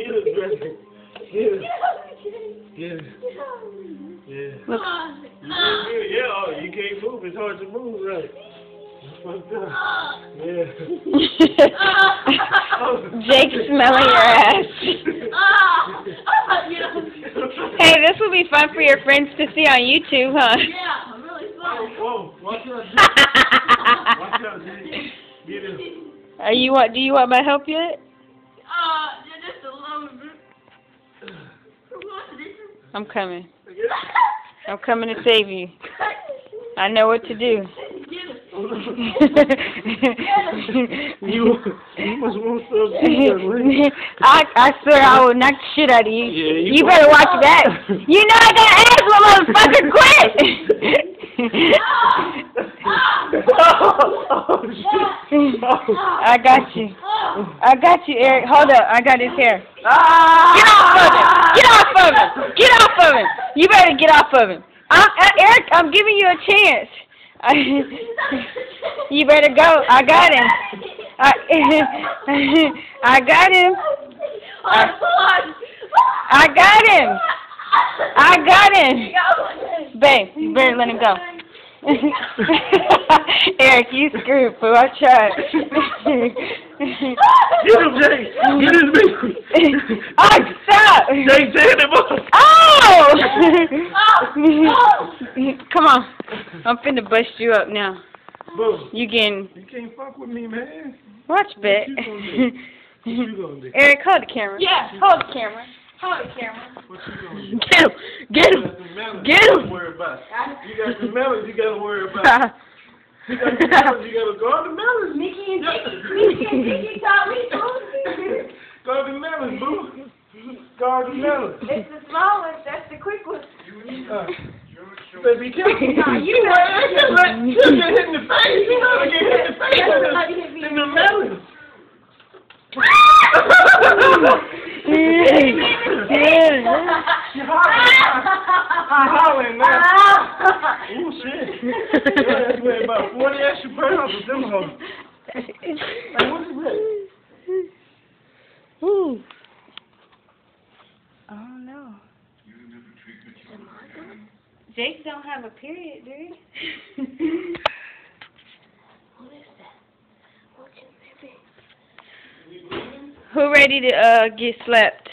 Get it, brother. Get it. Get it. Yeah. Look. You? Yeah, oh, you can't move. It's hard to move, right? It's fucked up. Yeah. Jake smelling your ass. Hey, this will be fun for your friends to see on YouTube, huh? Yeah, I'm really fun. Whoa, watch out, Jake. Watch out, Jake. Get him. Are you want? Do you want my help yet? Uh, I'm coming. I'm coming to save you. I know what to do. You, you must want some. I I swear I will knock the shit out of you. Yeah, you you better watch that. You know I got asthma, motherfucker. Quit. oh. Oh. I got you. I got you, Eric. Hold up. I got his hair. Ah! Get off of him! Get off of him! Get off of him! You better get off of him. I, I, uh, Eric, I'm giving you a chance. I, you better go. I got him. I, I got him. I got him. I got him. Babe, you better let him go. Eric, you screwed, fool. I tried. Get him, Jake. Get his baby. oh, stop! Jake, take him up. Oh! Come on. I'm finna bust you up now. Boom. You getting... You can't fuck with me, man. Watch, bet. What you What you? Eric, hold the camera. Yeah. Hold the camera. Hold the camera. What you gonna do? Get him! Get him! got some Get you him! gotta worry about. You got the melons you gotta worry about. You got the melons you gotta guard the melons. Mickey and Dickie, Mickey and Dickie taught me food. Guard the melons, boo. Guard the melons. It's the small ones, that's the quick ones. Uh, Baby, be careful. Nah, you know, you get hit in the face. You know, get hit in the face in the- in the. She hollering now. Ooh, shit. Yeah, that's about 40 extra pounds with them hoes. Like, what is that? Ooh. I don't know. Jake don't have a period, do dude. Who ready to uh get slapped?